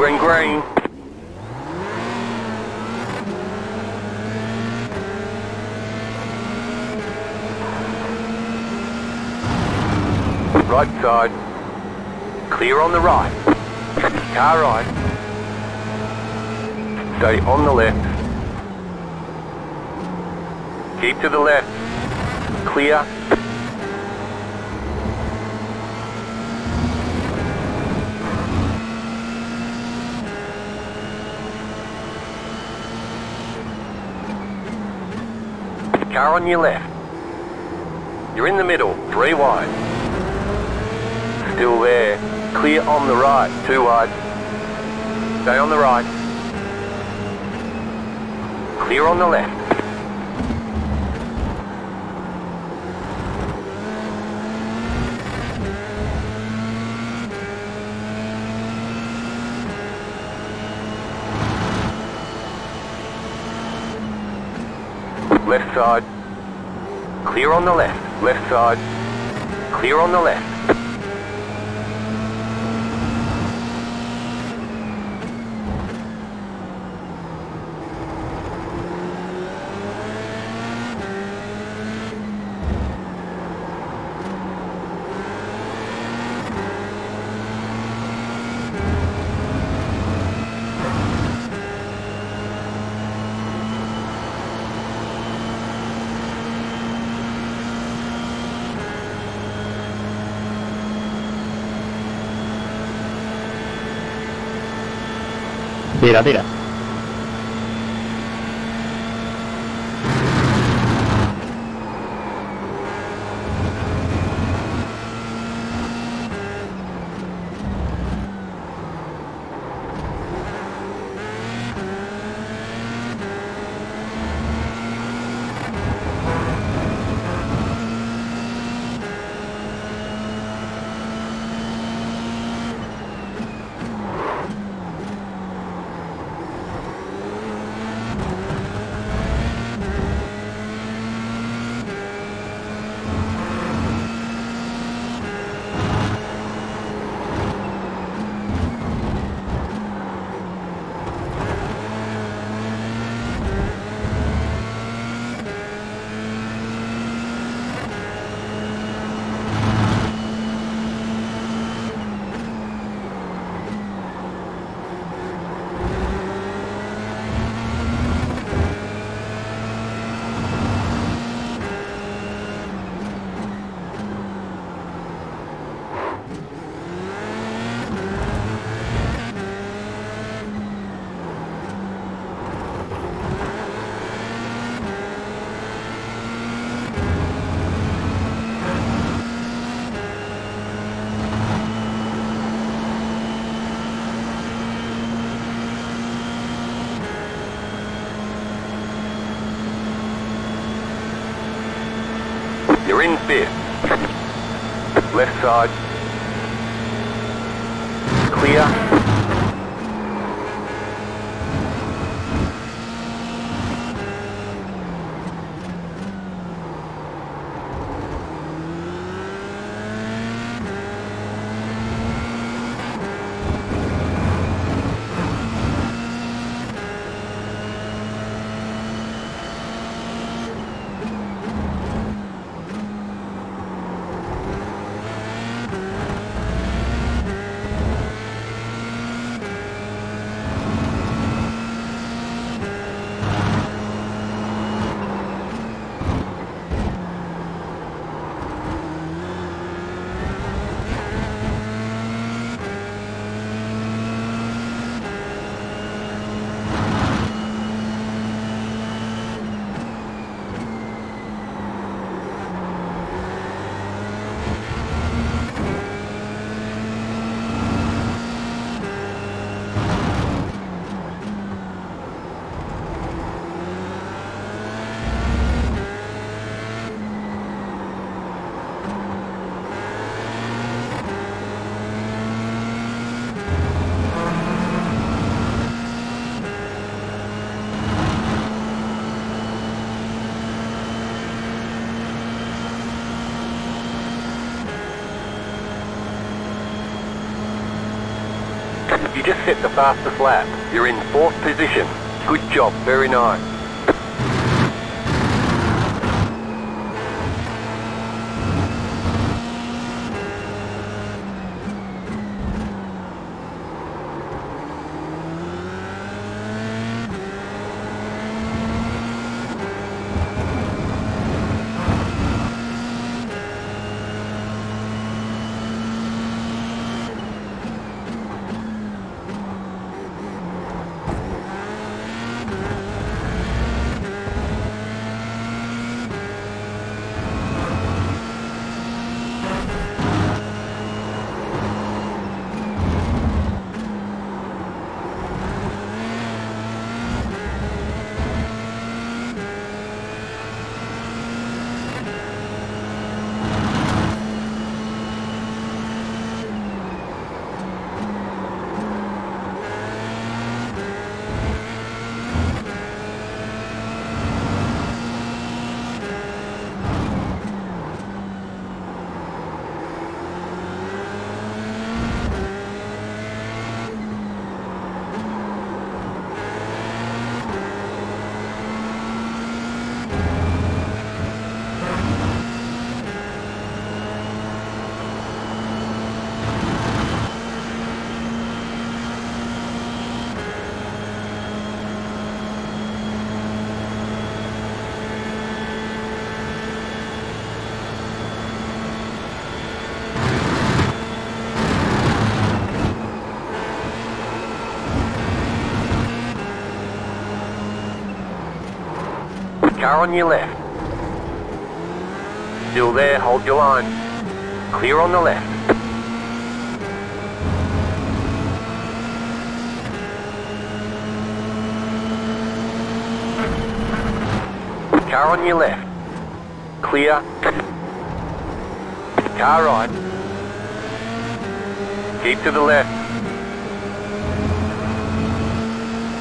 Green, green. Right side. Clear on the right. Car right. Stay on the left. Keep to the left. Clear. Car on your left. You're in the middle, three wide. Still there. Clear on the right, two wide. Stay on the right. Clear on the left. Left side. Clear on the left. Left side. Clear on the left. Tira, tira. Side. Clear. Just set the fastest lap. You're in fourth position. Good job, very nice. Car on your left. Still there, hold your line. Clear on the left. Car on your left. Clear. Car right. Keep to the left.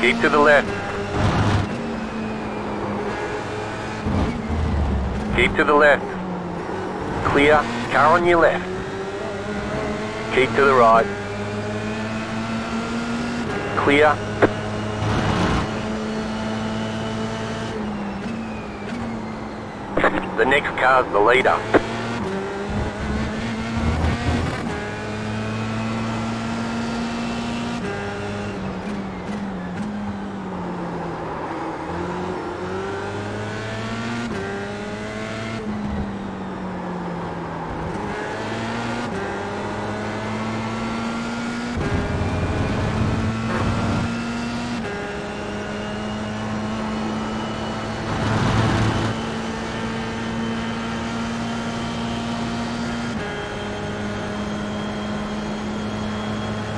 Keep to the left. Keep to the left. Clear. Car on your left. Keep to the right. Clear. The next car's the leader.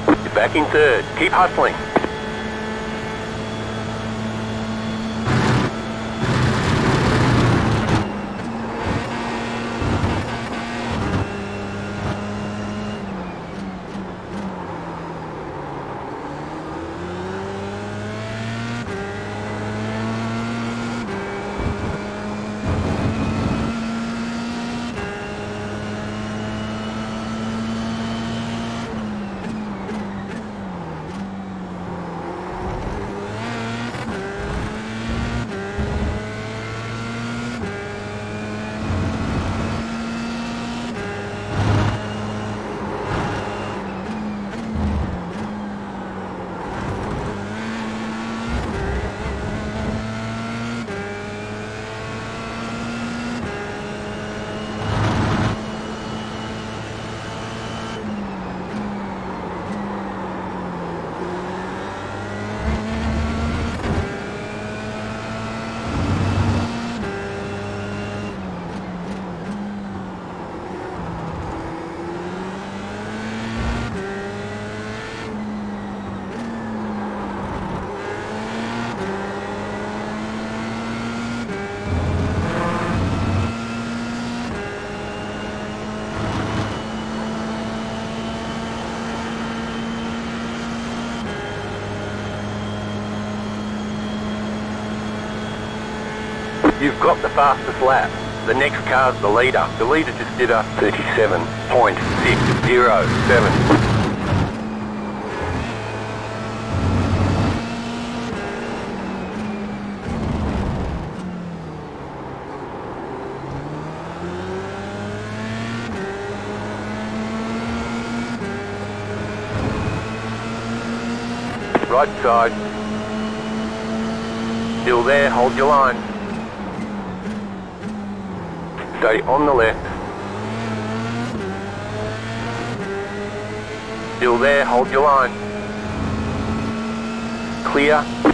You're back in third. Keep hustling. got the fastest lap. The next car's the leader. The leader just did a 37.607. right side. Still there, hold your line. Stay on the left. Still there, hold your line. Clear.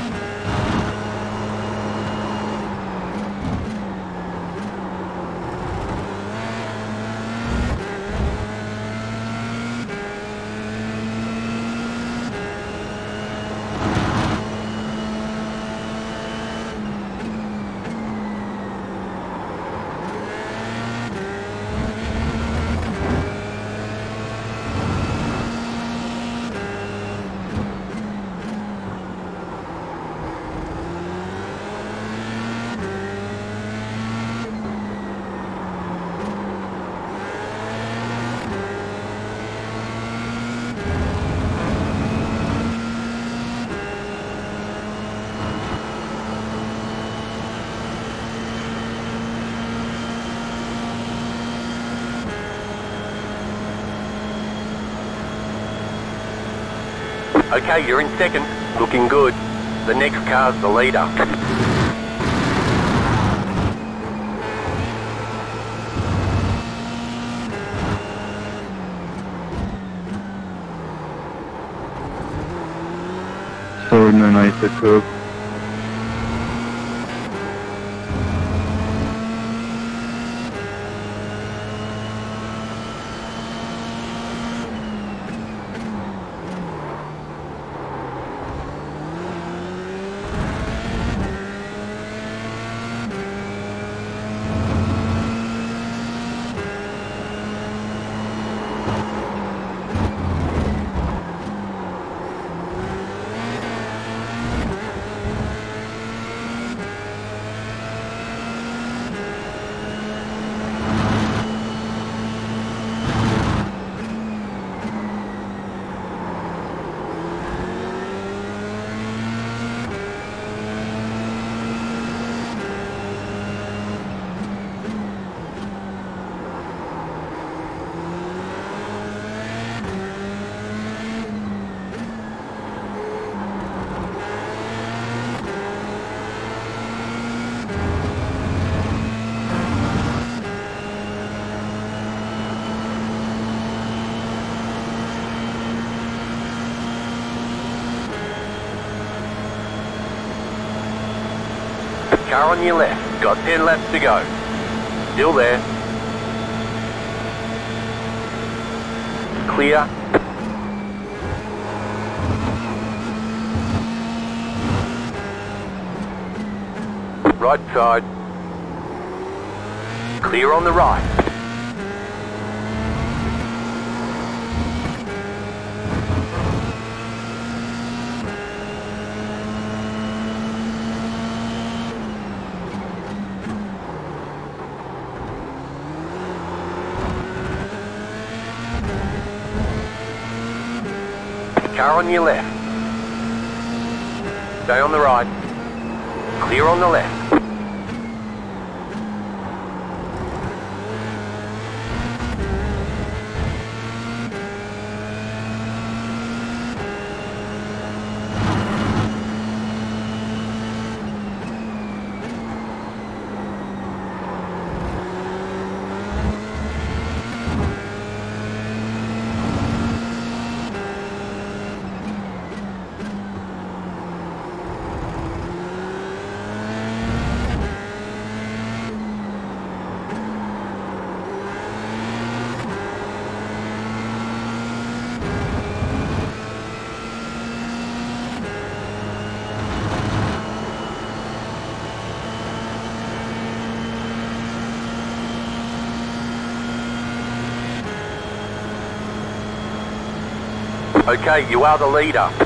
Okay, you're in second. Looking good. The next car's the leader. Sorun nice cook. Car on your left. Got 10 laps to go. Still there. Clear. Right side. Clear on the right. Car on your left. Stay on the right. Clear on the left. Okay, you are the leader.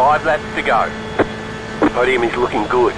Five laps to go. Podium is looking good.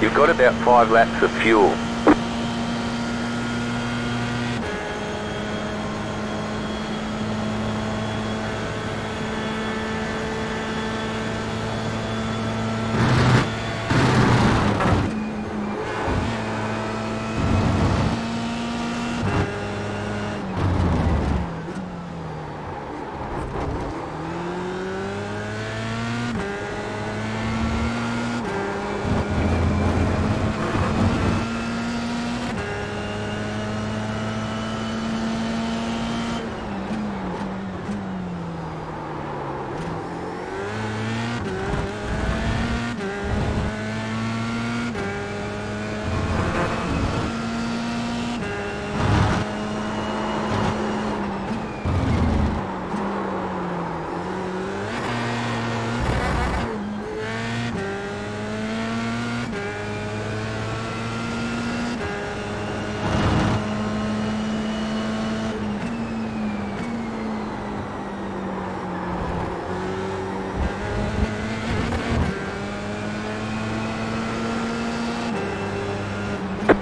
You've got about five laps of fuel.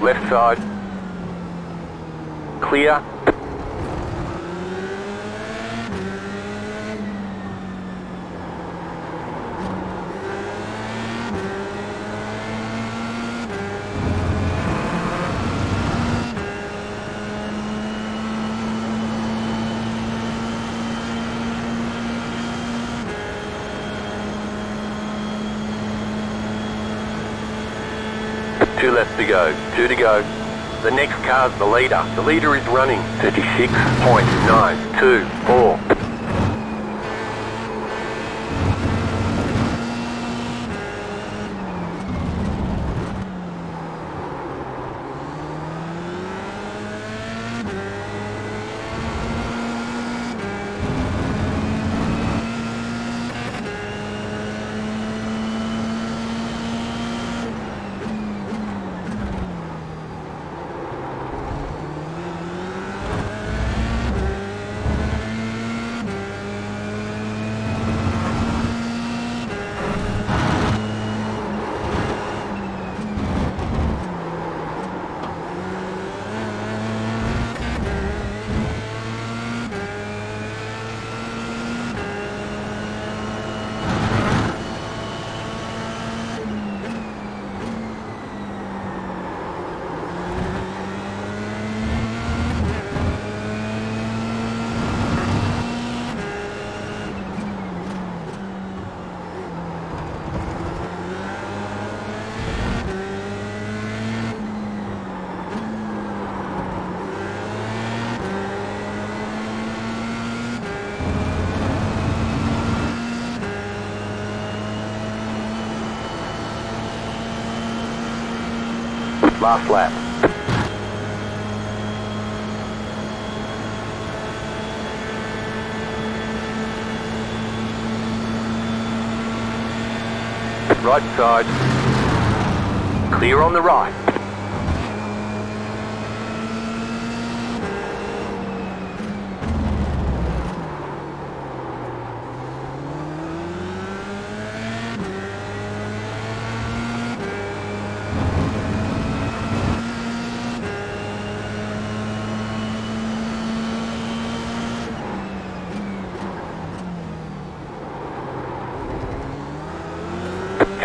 Left side. Clear. Two left to go. Two to go. The next car's the leader. The leader is running. 36.924. Last lap. Right side. Clear on the right.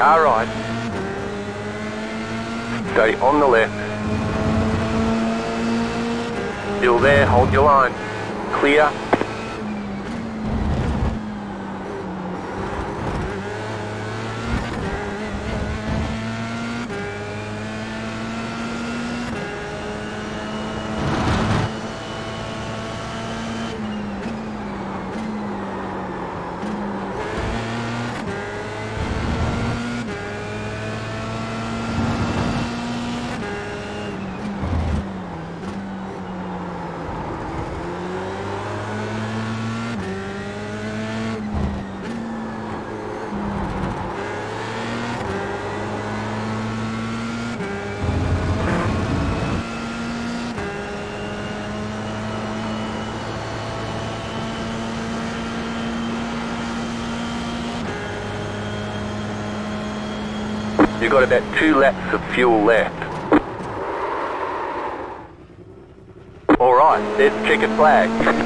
Car right. Stay on the left. Still there, hold your line. Clear. You've got about two laps of fuel left. Alright, there's checkered flag.